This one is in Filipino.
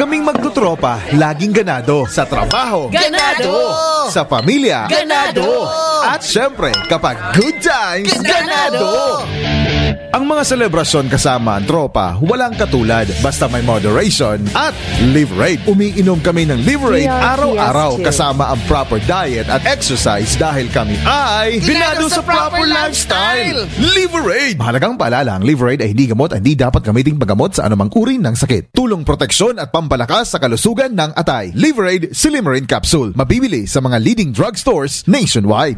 Kaming magtutropa, laging ganado sa trabaho, Ganado! sa pamilya, Ganado! at syempre, kapag good times, Ganado! Ang mga selebrasyon kasama ang tropa, walang katulad. Basta may moderation at Liverade. Umiinom kami ng Liverade PRPS araw-araw kasama ang proper diet at exercise dahil kami ay Ganado sa proper lifestyle! Liverade! Mahalagang paalala, ang Liverade ay hindi gamot at hindi dapat gamiting paggamot sa anumang uri ng sakit. Tulong proteksyon at pampalakas sa kalusugan ng atay. Liverade Silimarin Capsule. Mabibili sa mga leading drugstores nationwide.